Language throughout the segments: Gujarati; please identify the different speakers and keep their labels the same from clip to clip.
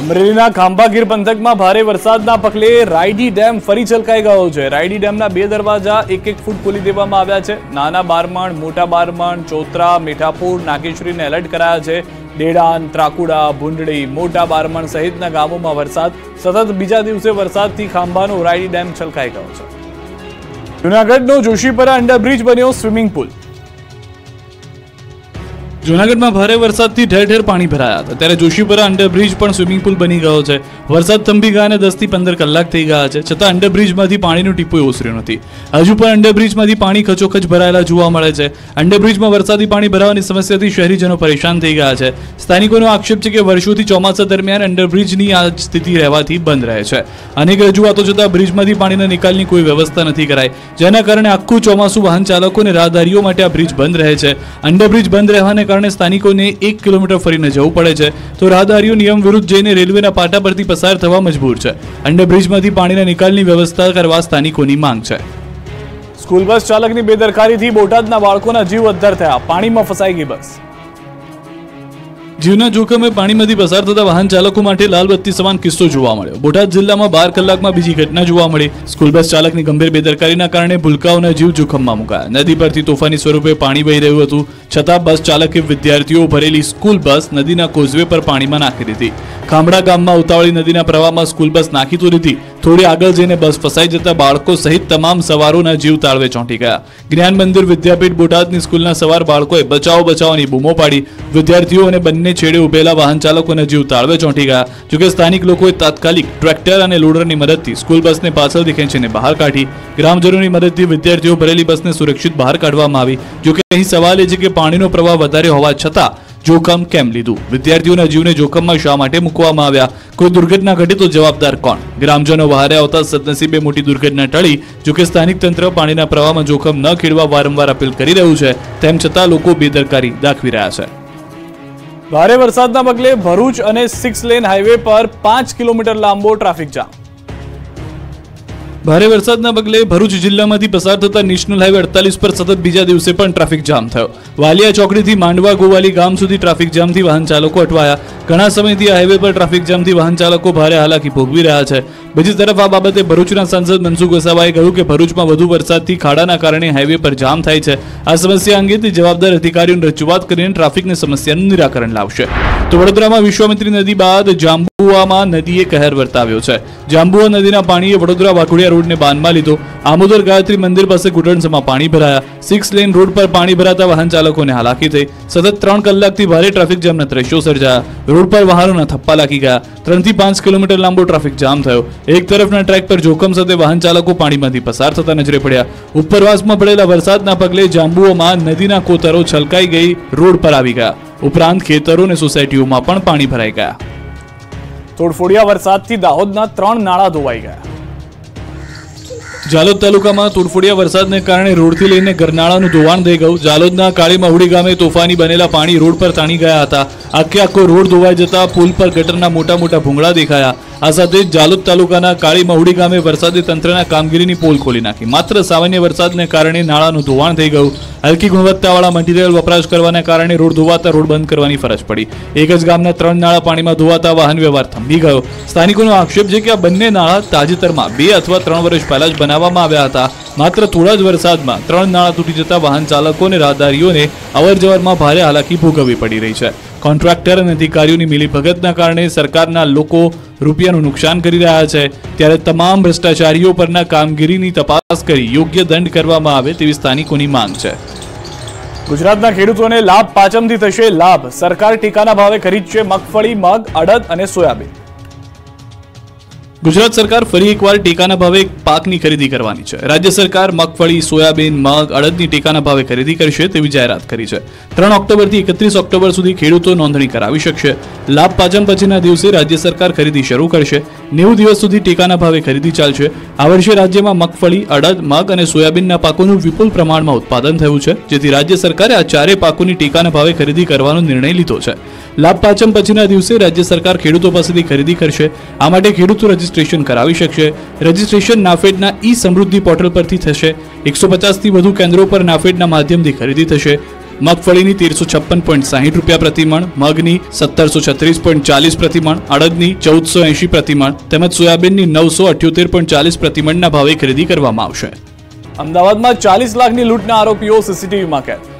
Speaker 1: અમરેલીના ખાંભાગીર પંથકમાં ભારે વરસાદના પગલે રાયડી ડેમ ફરી છલકાઈ ગયો છે. રાયડી ડેમના બે દરવાજા એક એક ફૂટ ખોલી દેવામાં આવ્યા છે. નાના બારમણ, મોટા બારમણ, ચોતરા, મીઠાપુર, નાગેશ્વરીને એલર્ટ કરાયા છે. ડેડાન, ત્રાકુડા ભૂંડડી મોટા બારમણ સહિતના ગામોમાં વરસાદ. સતત બીજા દિવસે વરસાદથી ખાંભાનો રાયડી ડેમ છલકાઈ ગયો છે. જુનાગઢનો જોશીપરા અંડરબ્રિજ બન્યો સ્વિમિંગ પુલ. જૂનાગઢમાં ભારે વરસાદથી ઠેર ઠેર પાણી ભરાયા હતા. ત્યારે જોશીપુરા અંડરબ્રિજ પણ સ્વિમિંગ પુલ બની ગયો છે. વરસાદ થંભી ગયા દસથી પંદર કલાક થઈ ગયા છે. છતાં અંડરબ્રિજમાંથી પાણીનું ટીપું ઓસર્યું નથી. હજુ પણ અંડરબ્રિજમાંથી પાણી ખચોખચ ભરાયેલા જોવા મળે છે. અંડરબ્રિજમાં વરસાદી પાણી ભરાવાની સમસ્યાથી શહેરીજનો પરેશાન થઈ ગયા છે. સ્થાનિકોનો આક્ષેપ છે કે વર્ષોથી ચોમાસા દરમિયાન અંડરબ્રિજની આ સ્થિતિ રહેવાથી બંધ રહે છે. અનેક રજૂઆતો છતાં બ્રિજમાંથી પાણીના નિકાલની કોઈ વ્યવસ્થા નથી કરાઈ. જેના કારણે આખું ચોમાસું વાહન ચાલકો અને રાહદારીઓ માટે આ બ્રિજ બંધ રહે છે. અંડરબ્રિજ બંધ રહેવાને કારણે સ્થાનિકોને એક કિલોમીટર ફરીને જવું પડે છે. તો રાહદારીઓ નિયમ વિરુદ્ધ જઈને રેલવેના પાટા પરથી પસાર થવા મજબૂર છે. અંડરબ્રિજમાંથી પાણીના નિકાલની વ્યવસ્થા કરવા સ્થાનિકોની માંગ છે. સ્કૂલ બસ ચાલકની બેદરકારીથી બોટાદના બાળકોના જીવ અદ્ધર થયા. પાણીમાં ફસાઈ ગઈ બસ. જીવના જોખમે પાણીમાંથી પસાર થતા વાહન ચાલકો માટે લાલ બત્તી સમાન કિસ્સો જોવા મળ્યો. બોટાદ જિલ્લામાં બાર કલાકમાં બીજી ઘટના જોવા મળી. સ્કૂલ બસ ચાલકની ગંભીર બેદરકારીના કારણે ભૂલકાઓના જીવ જોખમમાં મુકાયા. નદી પરથી તોફાની સ્વરૂપે પાણી વહી રહ્યું હતું. છતાં બસ ચાલકે વિદ્યાર્થીઓ ભરેલી સ્કૂલ બસ નદીના કોઝવે પર પાણીમાં નાખી દીધી. ખામડા ગામમાં ઉતાવળી નદીના પ્રવાહમાં સ્કૂલ બસ નાખી તો દીધી. થોડી આગળ જઈને બસ ફસાઈ જતા બાળકો સહિત તમામ સવારોના જીવ તાળવે ચોંટી ગયા. જ્ઞાન મંદિર વિદ્યાપીઠ બોટાદની સ્કૂલના સવાર બાળકોએ બચાવો બચાવવાની બૂમો પાડી. વિદ્યાર્થીઓ અને બંને છેડે ઉભેલા વાહન ચાલકોના જીવ તાળવે ચોંટી ગયા. જોકે સ્થાનિક લોકોએ તાત્કાલિક ટ્રેક્ટર અને લોડરની મદદથી સ્કૂલ બસને પાછળથી ખેંચીને બહાર કાઢી. ગ્રામજનોની મદદથી વિદ્યાર્થીઓ ભરેલી બસને સુરક્ષિત બહાર કાઢવામાં આવી. જોકે અહીં સવાલ એ છે કે પાણીનો પ્રવાહ વધારે હોવા છતાં જોખમ કેમ લીધું? વિદ્યાર્થીઓના જીવને જોખમમાં શા માટે મૂકવામાં આવ્યા? કોઈ દુર્ઘટના ઘટે તો જવાબદાર કોણ? ગ્રામજનો વહારે આવતા સદનસીબે મોટી દુર્ઘટના ટળી, જોકે સ્થાનિક તંત્ર પાણીના પ્રવાહમાં જોખમ ન ખેડવા વારંવાર અપીલ કરી રહ્યું છે, તેમ છતાં લોકો બેદરકારી દાખવી રહ્યા છે. ભારે વરસાદના પગલે ભરૂચ અને સિક્સ લેન હાઈવે પર પાંચ કિલોમીટર લાંબો ટ્રાફિક જામ. ભારે વરસાદના પગલે ભરૂચ જિલ્લામાંથી પસાર થતા નેશનલ હાઈવે અડતાલીસ પર સતત બીજા દિવસે પણ ટ્રાફિક જામ થયો. વાલિયા ચોકડીથી માંડવા ગોવાલી ગામ સુધી ટ્રાફિક જામથી વાહન ચાલકો અટવાયા. ઘણા સમયથી આ હાઈવે પર ટ્રાફિક જામથી વાહન ચાલકો ભારે હાલાકી ભોગવી રહ્યા છે. બીજી તરફ આ બાબતે ભરૂચના સાંસદ મનસુખ વસાવાએ કહ્યું કે ભરૂચમાં વધુ વરસાદથી ખાડાના કારણે હાઈવે પર જામ થાય છે. આ સમસ્યા અંગેથી જવાબદાર અધિકારીઓને રજૂઆત કરીને ટ્રાફિકની સમસ્યાનું નિરાકરણ લાવશે. તો વડોદરામાં વિશ્વામિત્રી નદી બાદ જાંબુઆમાં નદીએ કહેર વર્તાવ્યો છે. જાંબુઆ નદીના પાણીએ વડોદરા વાઘોડિયા રોડને બાંધમાં લીધો. આમોદર ગાયત્રી મંદિર પાસે ઘૂંટણસમાં પાણી ભરાયા. સિક્સ લેન રોડ પર પાણી ભરાતા વાહન ચાલકોને હાલાકી થઈ. સતત ત્રણ કલાકથી ભારે ટ્રાફિક જામના દ્રશ્યો સર્જાયા. રોડ પર વાહનોના થપ્પા લાગી ગયા. ત્રણથી પાંચ કિલોમીટર લાંબો ટ્રાફિક જામ થયો. એક તરફના ટ્રેક પર જોખમ સાથે વાહન ચાલકો પાણીમાંથી પસાર થતા નજરે પડ્યા. ઉપરવાસમાં પડેલા વરસાદના પગલે જાંબુઓમાં નદીના કોતરો છલકાઈ ગઈ રોડ પર આવી ગયા. ઉપરાંત ખેતરો અને સોસાયટીઓમાં પણ પાણી ભરાઈ ગયા. તોડફોડિયા વરસાદથી દાહોદના ત્રણ નાળા ધોવાઈ ગયા. જાલોદ તાલુકામાં તોડફોડિયા વરસાદને કારણે રોડથી લઈને ગરનાળાનું ધોવાણ થઈ ગયું. જાલોદના કાળી મહુડી ગામે તોફાની બનેલા પાણી રોડ પર તાણી ગયા હતા. આખે આખો રોડ ધોવાઈ જતા પુલ પર ગટરના મોટા મોટા ભૂંગળા દેખાયા. આ સાથે જાલોદ તાલુકાના કાળી મહુડી ગામે વરસાદી તંત્રના કામગીરીની પોલ ખોલી નાખી. માત્ર સામાન્ય વરસાદને કારણે નાળાનું ધોવાણ થઈ ગયું. હલકી ગુણવત્તાવાળા મટીરીયલ વપરાશ કરવાને કારણે રોડ ધોવાતા રોડ બંધ કરવાની ફરજ પડી. એક જ ગામના ત્રણ નાળા પાણીમાં ધોવાતા વાહન વ્યવહાર થંભી ગયો. સ્થાનિકોનો આક્ષેપ છે કે આ બંને નાળા તાજેતરમાં બે અથવા ત્રણ વર્ષ પહેલા જ બનાવવામાં આવ્યા હતા. માત્ર થોડા જ વરસાદમાં ત્રણ નાળા તૂટી જતા વાહન ચાલકો અને રાહદારીઓને અવરજવરમાં ભારે હાલાકી ભોગવવી પડી રહી છે. કોન્ટ્રાક્ટર અને અધિકારીઓની મિલીભગતના કારણે સરકારના લોકો રૂપિયાનું નુકસાન કરી રહ્યા છે. ત્યારે તમામ ભ્રષ્ટાચારીઓ પરના કામગીરીની તપાસ કરી યોગ્ય દંડ કરવામાં આવે તેવી સ્થાનિકોની માંગ છે. ગુજરાતના ખેડૂતોને લાભ પાચમથી થશે લાભ. સરકાર ટેકાના ભાવે ખરીદશે મગફળી, મગ, અડદ અને સોયાબીન. ગુજરાત સરકાર ફરી એકવાર ટેકાના ભાવે પાકની ખરીદી કરવાની છે. રાજ્ય સરકાર મગફળી, સોયાબીન, મગ, અડદની ટેકાના ભાવે ખરીદી કરશે તેવી જાહેરાત કરી છે. ત્રણ ઓક્ટોબરથી એકત્રીસ ઓક્ટોબર સુધી ખેડૂતો નોંધણી કરાવી શકશે. લાભ પાચમ પછીના દિવસે રાજ્ય સરકાર ખરીદી શરૂ કરશે. નેવું દિવસ સુધી ટેકાના ભાવે ખરીદી ચાલશે. આ વર્ષે રાજ્યમાં મગફળી, અડદ, મગ અને સોયાબીનના પાકોનું વિપુલ પ્રમાણમાં ઉત્પાદન થયું છે. જેથી રાજ્ય સરકારે આ ચારે પાકોની ટેકાના ભાવે ખરીદી કરવાનો નિર્ણય લીધો છે. લાભ પાચમ પછીના દિવસે રાજ્ય સરકાર ખેડૂતો પાસેથી ખરીદી કરશે. આ માટે ખેડૂતો રજીસ્ટ્રેશન કરાવી શકશે. રજીસ્ટ્રેશન નાફેડના ઈ સમૃદ્ધિ પોર્ટલ પરથી થશે. એકસો પચાસથી વધુ કેન્દ્રો પર નાફેડના માધ્યમથી ખરીદી થશે. મગફળીની તેરસો છપ્પન પોઈન્ટ સાહીઠ રૂપિયા પ્રતિમણ, મગની સત્તરસો છત્રીસ પોઈન્ટ ચાલીસ પ્રતિમણ, અડદની ચૌદસો એંશી પ્રતિમણ તેમજ સોયાબીનની નવસો અઠ્યોતેર પોઈન્ટ ચાલીસ પ્રતિમણના ભાવે ખરીદી કરવામાં આવશે. અમદાવાદમાં ચાલીસ લાખની લૂંટના આરોપીઓ સીસીટીવીમાં કેદ.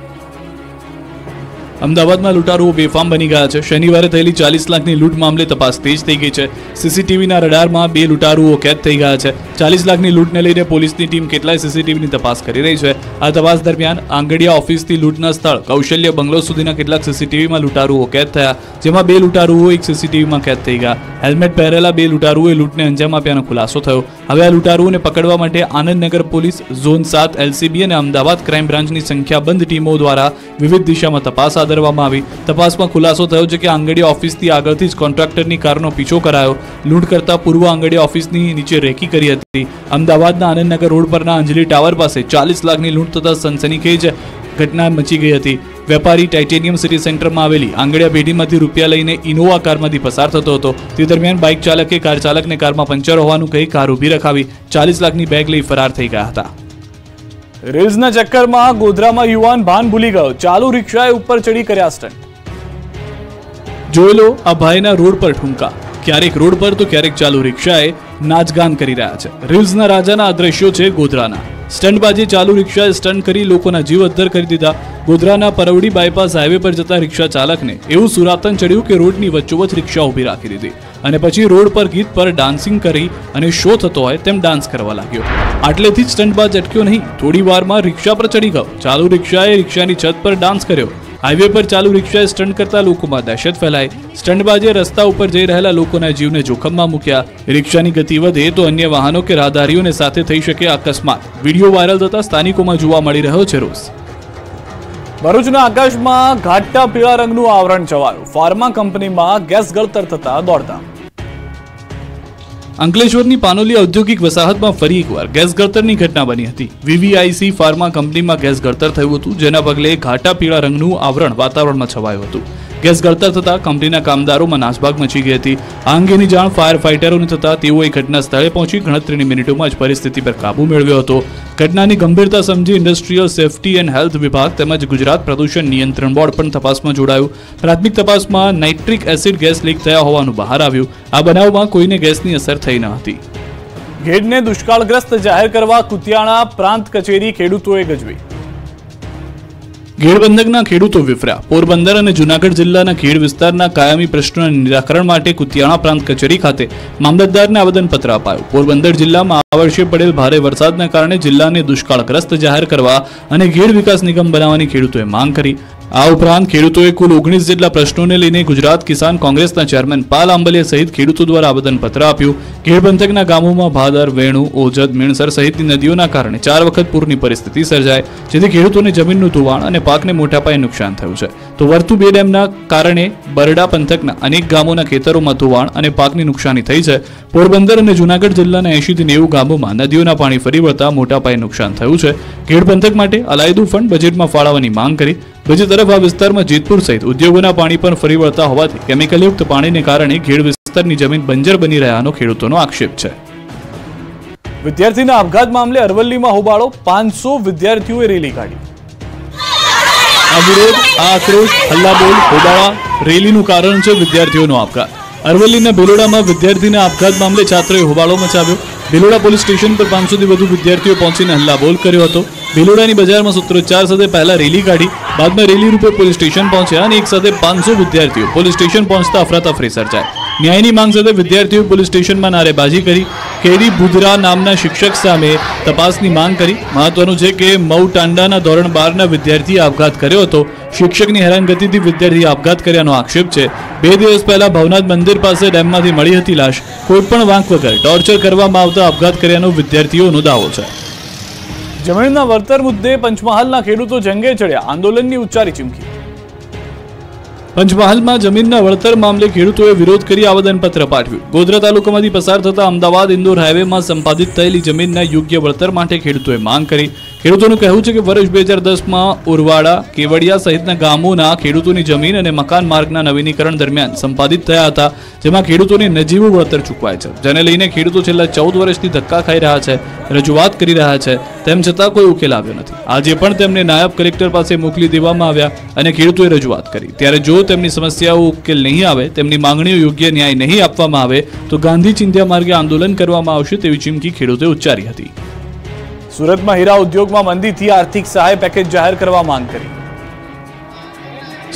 Speaker 1: અમદાવાદમાં લૂંટારુઓ બેફામ બની ગયા છે. શનિવારે થયેલી ચાલીસ લાખની લૂંટ મામલે તપાસ તેજ થઈ ગઈ છે. સીસીટીવીના રડારમાં બે લૂંટારુઓ કેદ થઈ ગયા છે. ચાલીસ લાખની લૂંટને લઈને પોલીસની ટીમ કેટલાય સીસીટીવીની તપાસ કરી રહી છે. આ તપાસ દરમિયાન આંગડિયા ઓફિસથી લૂંટના સ્થળ, કૌશલ્ય બંગલો સુધીના કેટલાક સીસીટીવીમાં લૂંટારુઓ કેદ થયા. જેમાં બે લૂંટારુઓ એક સીસીટીવીમાં કેદ થઈ ગયા. હેલ્મેટ પહેરેલા બે લૂંટારુઓએ લૂંટને અંજામ આપ્યાનો ખુલાસો થયો. હવે આ લૂંટારુઓને પકડવા માટે આનંદનગર પોલીસ ઝોન સાત, એલસીબી અને અમદાવાદ ક્રાઇમ બ્રાન્ચની સંખ્યાબંધ ટીમો દ્વારા વિવિધ દિશામાં તપાસ હાથ ધરવામાં આવી. તપાસમાં ખુલાસો થયો છે કે આંગડિયા ઓફિસથી આગળથી જ કોન્ટ્રાક્ટરની કારનો પીછો કરાયો. લૂંટ કરતા પૂર્વ આંગડિયા ઓફિસની નીચે રેકી કરી હતી. અમદાવાદના આનંદનગર રોડ પરના અંજલિ ટાવર પાસે ચાલીસ લાખની લૂંટ થતા સનસનીખેજ ઘટના મચી ગઈ હતી. વેપારી ટાઇટેનિયમ સિટી સેન્ટરમાં આવેલી આંગડિયા પેઢીમાંથી રૂપિયા લઈને ઇનોવા કારમાંથી પસાર થતો હતો. તે દરમિયાન બાઇક ચાલકે, કાર ચાલકને કારમાં પંચર હોવાનું કહી કાર ઊભી રખાવી ચાલીસ લાખની બેગ લઈ ફરાર થઈ ગયા હતા. રીલ્સના ચક્કરમાં ગોધરામાં યુવાન ભાન ભૂલી ગયો. ચાલુ રિક્ષાએ ઉપર ચડી કર્યા સ્ટન્ટ જોઈ લો, આ ભાઈના રોડ પર ઠુમકા. ક્યારેક રોડ પર તો ક્યારેક ચાલુ રિક્ષાએ નાચગાન કરી રહ્યા છે. રીલ્સના રાજાના આ દ્રશ્યો છે ગોધરાના. સ્ટન્ટબાજી ચાલુ રિક્ષાએ સ્ટન્ટ કરી લોકોના જીવ અદ્ધર કરી દીધા. ગોધરાના પરવડી બાયપાસ હાઈવે પર જતા રિક્ષા ચાલકને એવું સુરાતન ચડ્યું કે રોડની વચ્ચોવચ રિક્ષા ઊભી રાખી દીધી. અને પછી રોડ પર ગીત પર ડાન્સિંગ કરી અને શો થતો હોય તેમ ડાન્સ કરવા લાગ્યો. આટલેથી જ સ્ટન્ટબાજ અટક્યો નહીં. થોડી વારમાં રિક્ષા પર ચડી ગયો. ચાલુ રિક્ષાએ રિક્ષાની છત પર ડાન્સ કર્યો. હાઈવે પર ચાલુ રિક્ષાએ સ્ટન્ટ કરતા લોકોમાં દહેશત ફેલાઈ. સ્ટન્ટબાજે રસ્તા ઉપર જઈ રહેલા લોકોના જીવને જોખમમાં મૂક્યા. રિક્ષાની ગતિ વધે તો અન્ય વાહનો કે રાહદારીઓને સાથે થઈ શકે અકસ્માત. વીડિયો વાયરલ થતા સ્થાનિકોમાં જોવા મળી રહ્યો છે રોષ. ભરૂચના આકાશમાં ઘાટા પીળા રંગનું આવરણ છવાયું. ફાર્મા કંપનીમાં ગેસ ગળતર થતા દોડતા અંકલેશ્વરની પાનોલી ઔદ્યોગિક વસાહતમાં ફરી એકવાર ગેસ ગળતરની ઘટના બની હતી. વીવીઆઈસી ફાર્મા કંપનીમાં ગેસ ગળતર થયું હતું, જેના પગલે ઘાટા પીળા રંગનું આવરણ વાતાવરણમાં છવાયું હતું. ગેસ ગળતર થતા કંપનીના કામદારોમાં નાસભાગ મચી ગઈ હતી. આ અંગેની જાણ ફાયર ફાઇટરોને થતા તેઓએ ઘટના સ્થળે પહોંચી ગણતરીની મિનિટોમાં જ પરિસ્થિતિ પર કાબુ મેળવ્યો હતો. ઘટનાની ગંભીરતા સમજી ઇન્ડસ્ટ્રીયલ સેફટી એન્ડ હેલ્થ વિભાગ તેમજ ગુજરાત પ્રદૂષણ નિયંત્રણ બોર્ડ પણ તપાસમાં જોડાયું. પ્રાથમિક તપાસમાં નાઇટ્રિક એસિડ ગેસ લીક થયા હોવાનું બહાર આવ્યું. આ બનાવમાં કોઈને ગેસની અસર થઈ ન હતી. ઘેડને દુષ્કાળગ્રસ્ત જાહેર કરવા કુતિયાણા પ્રાંત કચેરી ખેડૂતોએ ગજવી. ઘેડ બંધકના ખેડૂતો વિફર્યા. પોરબંદર અને જુનાગઢ જિલ્લાના ખેડ વિસ્તારના કાયમી પ્રશ્નોના નિરાકરણ માટે કુતિયાણા પ્રાંત કચેરી ખાતે મામલતદારને આવેદનપત્ર અપાયું. પોરબંદર જિલ્લામાં આ વર્ષે પડેલ ભારે વરસાદના કારણે જિલ્લાને દુષ્કાળગ્રસ્ત જાહેર કરવા અને ઘેડ વિકાસ નિગમ બનાવવાની ખેડૂતોએ માંગ કરી. આ ઉપરાંત ખેડૂતોએ કુલ ઓગણીસ જેટલા પ્રશ્નોને લઈને ગુજરાત કિસાન કોંગ્રેસના ચેરમેન પાલ આંબલિયા સહિત ખેડૂતો દ્વારા આવેદનપત્ર આપ્યું. ઘેડ પંથકના ગામોમાં ભાદર, વેણુ ઓજદ મીણસર સહિતની નદીઓના કારણે ચાર વખત પૂરની પરિસ્થિતિ સર્જાય, જેથી ખેડૂતોને જમીનનું ધોવાણ અને પાકને મોટા પાયે નુકસાન થયું છે. તો વર્તુ બે ડેમના કારણે બરડા પંથકના અનેક ગામોના ખેતરોમાં ધોવાણ અને પાકની નુકસાની થઈ છે. પોરબંદર અને જુનાગઢ જિલ્લાના એંશી થી નેવું ગામોમાં નદીઓના પાણી ફરી વળતા મોટા પાયે નુકસાન થયું છે. ખેડ પંથક માટે અલાયદું ફંડ બજેટમાં ફાળવવાની માંગ કરી. બીજી તરફ આ વિસ્તારમાં જેતપુર સહિત ઉદ્યોગોના પાણી પણ ફરી વળતા હોવાથી કેમિકલયુક્ત પાણીને કારણે ખેડ વિસ્તારની જમીન બંજર બની રહ્યાનો ખેડૂતોનો આક્ષેપ છે. વિદ્યાર્થીના આપઘાત મામલે અરવલ્લીમાં હોબાળો પાંચસો વિદ્યાર્થીઓએ રેલી કાઢી. આ વિરોધ આ આક્રોશ હલ્લાબોલ, હોબાળા, રેલીનું કારણ છે વિદ્યાર્થીઓનો આપઘાત. અરવલ્લીના ભેલોડામાં વિદ્યાર્થીના આપઘાત મામલે છાત્રોએ હોબાળો મચાવ્યો. ભેલોડા પોલીસ સ્ટેશન પર પાંચસોથી વધુ વિદ્યાર્થીઓ પહોંચીને હલ્લાબોલ કર્યો હતો. ભેલોડાની બજારમાં સૂત્રોચ્ચાર સાથે પહેલા રેલી કાઢી, બાદમાં રેલી રૂપે પોલીસ સ્ટેશન પહોંચ્યા અને એક સાથે પાંચસો વિદ્યાર્થીઓ પોલીસ સ્ટેશન પહોંચતા અફરાતફરી સર્જાય ન્યાયની માંગ સાથે વિદ્યાર્થીઓએ પોલીસ સ્ટેશનમાં નારેબાજી કરી કેડી ભુદરા નામના શિક્ષક સામે તપાસની માંગ કરી. મહત્વનું છે કે મઉ ટાંડાના ધોરણ બારના વિદ્યાર્થીએ આપઘાત કર્યો હતો. શિક્ષકની હેરાનગતિથી વિદ્યાર્થીએ આપઘાત કર્યાનો આક્ષેપ છે. બે દિવસ પહેલા ભવનાથ મંદિર પાસે ડેમમાંથી મળી હતી લાશ. કોઈ પણ વાંક વગર ટોર્ચર કરવામાં આવતા આપઘાત કર્યાનો વિદ્યાર્થીઓનો દાવો છે. જમીનના વળતર મુદ્દે પંચમહાલના ખેડૂતો જંગે ચડ્યા. આંદોલનની ઉચ્ચારી ચીમકી. પંચમહાલમાં જમીનના વળતર મામલે ખેડૂતોએ વિરોધ કરી આવેદનપત્ર પાઠવ્યું. ગોધરા તાલુકામાંથી પસાર થતા અમદાવાદ ઇન્દોર હાઈવેમાં સંપાદિત થયેલી જમીનના યોગ્ય વળતર માટે ખેડૂતોએ માંગ કરી ખેડૂતોનું કહેવું છે કે વર્ષ બે હજાર દસમાં ઉરવાડા, કેવડિયા સહિતના ગામોના ખેડૂતોની જમીન અને મકાન માર્ગના નવીનીકરણ દરમિયાન સંપાદિત થયા હતા, જેમાં ખેડૂતોને નજીવું વળતર ચૂકવાય છે. જેને લઈને ખેડૂતો છેલ્લા ચૌદ વર્ષથી ધક્કા ખાઈ રહ્યા છે, રજૂઆત કરી રહ્યા છે, તેમ છતાં કોઈ ઉકેલ આવ્યો નથી. આજે પણ તેમને નાયબ કલેક્ટર પાસે મોકલી દેવામાં આવ્યા અને ખેડૂતોએ રજૂઆત કરી. ત્યારે જો તેમની સમસ્યાઓ ઉકેલ નહીં આવે, તેમની માંગણીઓ યોગ્ય ન્યાય નહીં આપવામાં આવે, તો ગાંધી ચિંધ્યા માર્ગે આંદોલન કરવામાં આવશે તેવી ચીમકી ખેડૂતોએ ઉચ્ચારી હતી. સુરતમાં હીરા ઉદ્યોગમાં મંદીથી આર્થિક સહાય પેકેજ જાહેર કરવા માંગ કરી.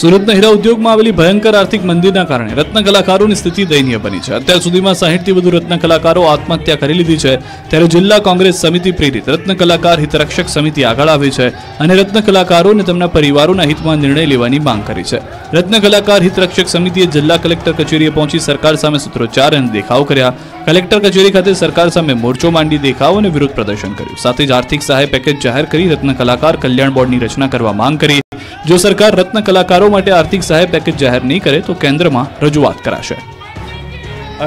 Speaker 1: સુરતના હીરા ઉદ્યોગમાં આવેલી ભયંકર આર્થિક મંદીના કારણે રત્ન કલાકારોની સ્થિતિ દયનીય બની છે. અત્યાર સુધીમાં સાહીઠથી વધુ રત્ન કલાકારો આત્મહત્યા કરી લીધી છે. ત્યારે જિલ્લા કોંગ્રેસ સમિતિ પ્રેરિત રત્ન કલાકાર હિતરક્ષક સમિતિ આગળ આવી છે અને રત્ન કલાકારો અને તેમના પરિવારોના હિતમાં નિર્ણય લેવાની માંગ કરી છે. રત્ન કલાકાર હિતરક્ષક સમિતિએ જિલ્લા કલેક્ટર કચેરીએ પહોંચી સરકાર સામે સૂત્રોચ્ચાર અને દેખાવ કર્યા. કલેક્ટર કચેરી ખાતે સરકાર સામે મોરચો માંડી દેખાવ અને વિરોધ પ્રદર્શન કર્યું. સાથે જ આર્થિક સહાય પેકેજ જાહેર કરી રત્ન કલાકાર કલ્યાણ બોર્ડની રચના કરવા માંગ કરી. જો સરકાર રત્ન કલાકારો માટે આર્થિક સહાય પેકેજ જાહેર નહીં કરે, તો કેન્દ્રમાં રજૂઆત કરાશે.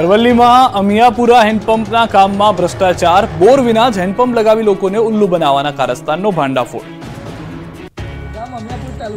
Speaker 1: અરવલ્લીમાં અમિયાપુરા હેન્ડપંપના કામમાં ભ્રષ્ટાચાર, બોર વિના જ હેન્ડપંપ લગાવી લોકોને ઉલ્લુ બનાવવાના કારસ્તાનનો ભાંડાફોડ.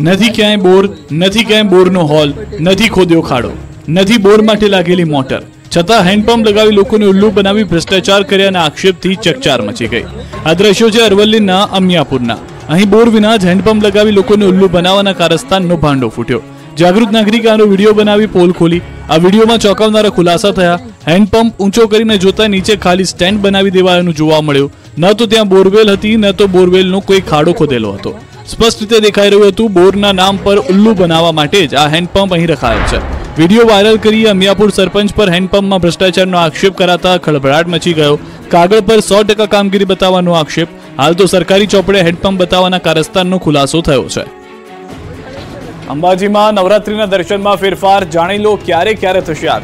Speaker 1: નથી ક્યાંય બોર, નથી ક્યાંય બોરનો હોલ, નથી ખોદ્યો ખાડો, નથી બોર માટે લાગેલી મોટર. છતાં હેન્ડપંપ લગાવી લોકોને ઉલ્લુ બનાવી ભ્રષ્ટાચાર કર્યાના આક્ષેપથી ચકચાર મચી ગઈ. આ દ્રશ્યો છે અરવલ્લીના અમિયાપુરના. અહીં બોર વિના જ હેન્ડપંપ લગાવી લોકોને ઉલ્લુ બનાવવાના કારસ્તાનનો ભાંડો ફૂટ્યો. જાગૃત નાગરિકે આનો વીડિયો બનાવી પોલ ખોલી. આ વિડીયોમાં ચોંકાવનારા ખુલાસા થયા. હેન્ડપંપ ઊંચો કરીને જોતા નીચે ખાલી સ્ટેન્ડ બનાવી દેવાયાનું જોવા મળ્યું. ન તો ત્યાં બોરવેલ હતી, ન તો બોરવેલનો કોઈ ખાડો ખોદેલો હતો. સ્પષ્ટ રીતે દેખાઈ રહ્યું હતું, બોરના નામ પર ઉલ્લુ બનાવવા માટે જ આ હેન્ડપંપ અહીં રખાયો છે. વીડિયો વાયરલ કરી અમિયાપુર સરપંચ પર હેન્ડપંપમાં ભ્રષ્ટાચારનો આક્ષેપ કરાતા ખળભળાટ મચી ગયો. કાગળ પર સો ટકા કામગીરી બતાવવાનો આક્ષેપ હાલ તો સરકારી ચોપડે હેન્ડપંપ બતાવવાના કારસ્તાનનો ખુલાસો થયો છે. અંબાજીમાં નવરાત્રીના દર્શનમાં ફેરફાર જાણી લો ક્યારે ક્યારે થશે આ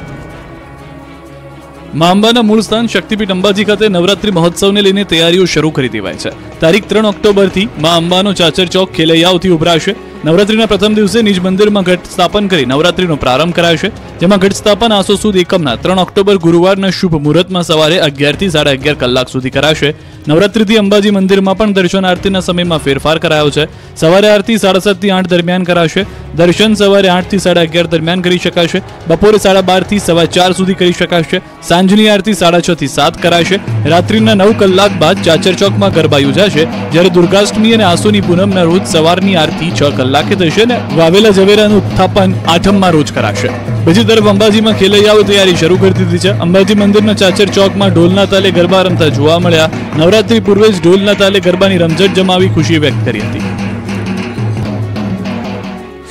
Speaker 1: મા અંબાના મૂળ સ્થાન શક્તિપીઠ અંબાજી ખાતે નવરાત્રી મહોત્સવને લઈને તૈયારીઓ શરૂ કરી દેવાય છે. તારીખ ત્રણ ઓક્ટોબરથી મા અંબાનો ચાચર ચોક ખેલૈયાઓથી ઉભરાશે. નવરાત્રીના પ્રથમ દિવસે નિજ મંદિરમાં ઘટ સ્થાપન કરી નવરાત્રીનો પ્રારંભ કરાશે જેમાં ઘટ સ્થાપન આસો સુદ એકમના ત્રણ ઓક્ટોબર ગુરુવારના શુભ મુહૂર્તમાં સવારે અગિયારથી સાડા અગિયાર કલાક સુધી કરાશે. નવરાત્રીથી અંબાજી મંદિરમાં પણ દર્શન આરતીના સમયમાં ફેરફાર કરાયો છે. સવારે આરતી સાડા સાતથી આઠ દરમિયાન કરાશે. દર્શન સવારે આઠથી સાડા અગિયાર દરમિયાન કરી શકાશે. બપોરે સાડા બારથી સવા ચાર સુધી કરી શકાશે. સાંજની આરતી સાડા છ થી સાત કરાશે. રાત્રિના નવ કલાક બાદ ચાચર ચોકમાં ગરબા યોજાશે. જ્યારે દુર્ગાષ્ટમી અને આસુની પૂનમના રોજ સવારની આરતી છ કલાકે થશે ને વાવેલા ઝવેરાનું ઉત્થાપન આઠમમાં રોજ કરાશે. બીજી તરફ અંબાજીમાં ખેલૈયાઓ તૈયારી શરૂ કરી દીધી છે. અંબાજી મંદિરના ચાચર ચોકમાં ઢોલના તાલે ગરબા રમતા જોવા મળ્યા. નવરાત્રી પૂર્વે જ ઢોલના તાલે ગરબાની રમઝટ જમાવી ખુશી વ્યક્ત કરી હતી.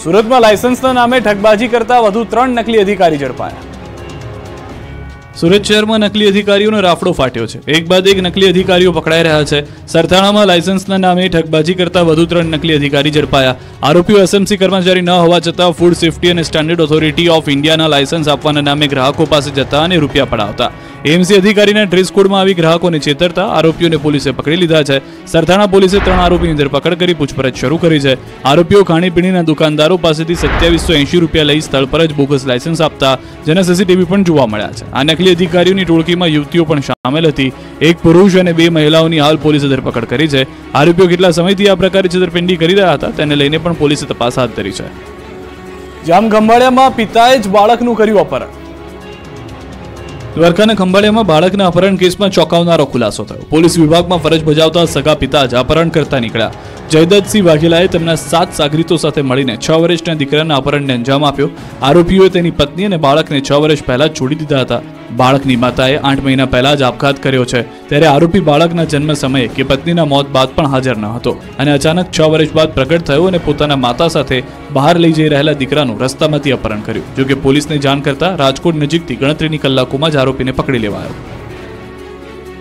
Speaker 1: સુરતમાં લાયસન્સના નામે ઠગબાજી કરતા વધુ ત્રણ નકલી અધિકારી ઝડપાયા. સુરત શહેરમાં નકલી અધિકારીઓનો રાફડો ફાટ્યો છે. એક બાદ એક નકલી અધિકારીઓ પકડાઈ રહ્યા છે. સરથાણામાં લાયસન્સના નામે ઠગબાજી કરતા વધુ ત્રણ નકલી અધિકારી ઝડપાયા. આરોપીઓ એસએમસી કર્મચારી ન હોવા છતાં ફૂડ સેફ્ટી અને સ્ટાન્ડર્ડ ઓથોરિટી ઓફ ઇન્ડિયાના લાયસન્સ આપવાના નામે ગ્રાહકો પાસે જતા અને રૂપિયા પડાવતા. એમસી અધિકારીના ડ્રેસ કોડમાં આવી ગ્રાહકોને છેતરતા આરોપીઓને પોલીસે પકડી લીધા છે. સરથાણા પોલીસે ત્રણ આરોપીની ધરપકડ કરી પૂછપરછ શરૂ કરી છે. આરોપીઓ ખાણીપીણીના દુકાનદારો પાસેથી સત્યાવીસો એંશી રૂપિયા લઈ સ્થળ પર જ બોગસ લાયસન્સ આપતા જેના સીસીટીવી પણ જોવા મળ્યા છે. આ નકલી અધિકારીઓની ટોળકીમાં યુવતીઓ પણ સામેલ હતી. એક પુરુષ અને બે મહિલાઓની હાલ પોલીસે ધરપકડ કરી છે. આરોપીઓ કેટલા સમયથી આ પ્રકારે છેતરપિંડી કરી રહ્યા હતા તેને લઈને પણ પોલીસે તપાસ હાથ ધરી છે. જામ ગંભાળિયામાં પિતાએ જ બાળકનું કર્યું અપહરણ. દ્વારકાના ખંભાળિયામાં બાળકના અપહરણ કેસમાં ચોંકાવનારો ખુલાસો થયો. પોલીસ વિભાગમાં ફરજ બજાવતા સગા પિતા જ અપહરણ કરતા નીકળ્યા. જયદત્તસિંહ વાઘેલાએ તેમના સાત સાગરીતો સાથે મળીને છ વર્ષના દીકરાના અપહરણને અંજામ આપ્યો. આરોપીઓએ તેની પત્ની અને બાળકને છ વર્ષ પહેલા છોડી દીધા હતા. બાળકની માતાએ આઠ મહિના પહેલા જ આપઘાત કર્યો છે. ત્યારે આરોપી બાળકના જન્મ સમયે કે પત્નીના મોત બાદ પણ હાજર ન હતો અને અચાનક છ વર્ષ બાદ પ્રગટ થયો અને પોતાના માતા સાથે બહાર લઈ જઈ રહેલા દીકરાનું રસ્તામાંથી અપહરણ કર્યું. જોકે પોલીસને જાણ કરતા રાજકોટ નજીકથી ગણતરીની કલાકોમાં જ આરોપીને પકડી લેવાયો.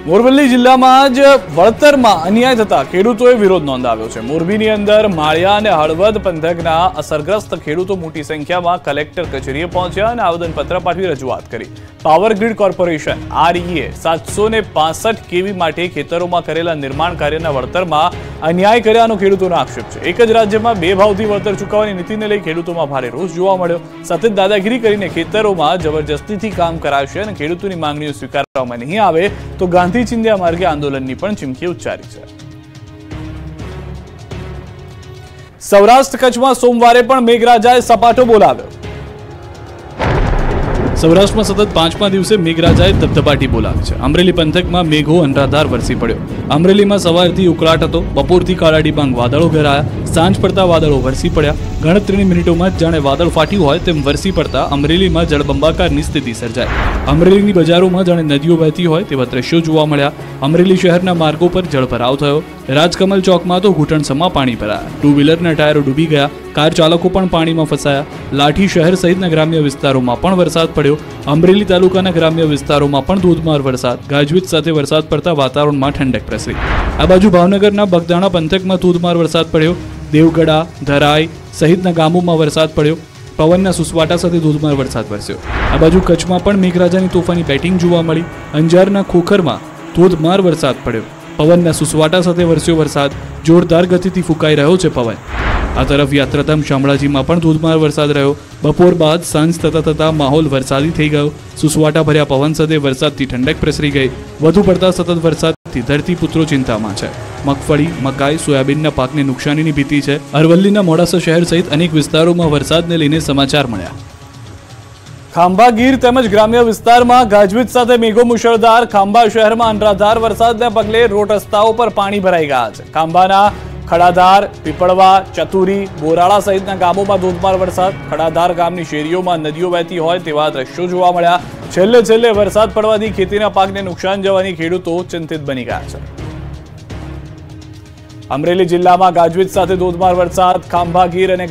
Speaker 1: મોરબી જિલ્લામાં જ વળતરમાં અન્યાય થતા ખેડૂતોએ વિરોધ નોંધાવ્યો છે. મોરબીની અંદર માળિયા અને હળવદ પંથકના અસરગ્રસ્ત ખેડૂતો મોટી સંખ્યામાં કલેક્ટર કચેરીએ પહોંચ્યા અને આવેદનપત્ર પાઠવી રજૂઆત કરી. પાવર ગ્રીડ કોર્પોરેશન, આરઈએ, સાતસો ને પાસઠ કેવી માટે ખેતરોમાં કરેલા નિર્માણ કાર્યના વળતરમાં અન્યાય કર્યાનો ખેડૂતોનો આક્ષેપ છે. એક જ રાજ્યમાં બે ભાવથી વળતર ચૂકવવાની નીતિને લઈ ખેડૂતોમાં ભારે રોષ જોવા મળ્યો. સતત દાદાગીરી કરીને ખેતરોમાં જબરજસ્તીથી કામ કરાશે અને ખેડૂતોની માંગણીઓ ચૂકવવામાં નહીં આવે તો ગાંધી ચિંધ્યા માર્ગે આંદોલનની પણ ચીમકી ઉચ્ચારી છે.
Speaker 2: સૌરાષ્ટ્ર કચ્છમાં સોમવારે પણ મેઘરાજાએ સપાટો બોલાવ્યો.
Speaker 1: સૌરાષ્ટ્રમાં સતત પાંચમા દિવસે મેઘરાજાએ ધબધબાટી બોલાવી છે. અમરેલી પંથકમાં મેઘો અનરાધાર વરસી પડ્યો. અમરેલીમાં સવારથી ઉકળાટ હતો. બપોરથી કાળાડીબાંગ વાદળો ઘેરાયા. સાંજ પડતા વાદળો વરસી પડ્યા. ગણતરીની મિનિટોમાં જાણે વાદળ ફાટ્યું હોય તેમ વરસી પડતા અમરેલીમાં જળબંબાકારની સ્થિતિ સર્જાઈ. અમરેલીની બજારોમાં જાણે નદીઓ વહેતી હોય તેવા દ્રશ્યો જોવા મળ્યા. અમરેલી શહેરના માર્ગો પર જળભરાવ થયો. રાજકમલ ચોકમાં તો ઘૂંટણસમાં પાણી ભરાયા. ટુ વ્હીલરના ટાયરો ડૂબી ગયા. કાર ચાલકો પણ પાણીમાં ફસાયા. લાઠી શહેર સહિતના ગ્રામ્ય વિસ્તારોમાં પણ વરસાદ પડ્યો. અમરેલી તાલુકાના ગ્રામ્ય વિસ્તારોમાં પણ ધોધમાર વરસાદ. ગાજવીજ સાથે વરસાદ પડતા વાતાવરણમાં ઠંડક પ્રસરી. આ બાજુ ભાવનગરના બગદાણા પંથકમાં ધોધમાર વરસાદ પડ્યો. દેવગડા ધરાઈ સહિતના ગામોમાં વરસાદ પડ્યો. પવનના સુસવાટા સાથે ધોધમાર વરસાદ વરસ્યો. આ બાજુ કચ્છમાં પણ મેઘરાજાની તોફાની બેટિંગ જોવા મળી. અંજારના ખોખરમાં ધોધમાર વરસાદ પડ્યો. પવનના સુસવાટા સાથે વરસ્યો વરસાદ. જોરદાર ગતિથી ફૂંકાઈ રહ્યો છે પવન. આ તરફ યાત્રાધામ શામળાજીમાં પણ ધોધમાર વરસાદ રહ્યો. બપોર બાદ સાંજ થતા થતા માહોલ વરસાદી થઈ ગયો. સુસવાટા ભર્યા પવન સાથે વરસાદથી ઠંડક પ્રસરી ગઈ. વધુ પડતા સતત વરસાદથી ધરતીપુત્રો ચિંતામાં છે. મગફળી, મકાઈ, સોયાબીનના પાકને નુકસાનીની ભીતિ છે. અરવલ્લીના મોડાસા શહેર સહિત અનેક વિસ્તારોમાં વરસાદને લઈને સમાચાર મળ્યા.
Speaker 2: ખાંભા ગીર તેમજ ગ્રામ્ય વિસ્તારમાં ગાજવીજ સાથે મેઘો મુશળધાર. ખાંભા શહેરમાં અનરાધાર વરસાદને પગલે રોડ રસ્તાઓ પર પાણી ભરાઈ ગયા છે. ખાંભાના ખડાધાર, પીપળવા, ચતુરી, બોરાળા સહિતના ગામોમાં ધોધમાર વરસાદ. ખડાધાર ગામની શેરીઓમાં નદીઓ વહેતી હોય તેવા દ્રશ્યો જોવા મળ્યા. છેલ્લે છેલ્લે વરસાદ પડવાથી ખેતીના પાકને નુકસાન જવાની ખેડૂતો ચિંતિત બની ગયા છે. અમરેલી જિલ્લામાં ગાજવીજ સાથે ધોધમાર વરસાદ. ખાંભા ગીર અને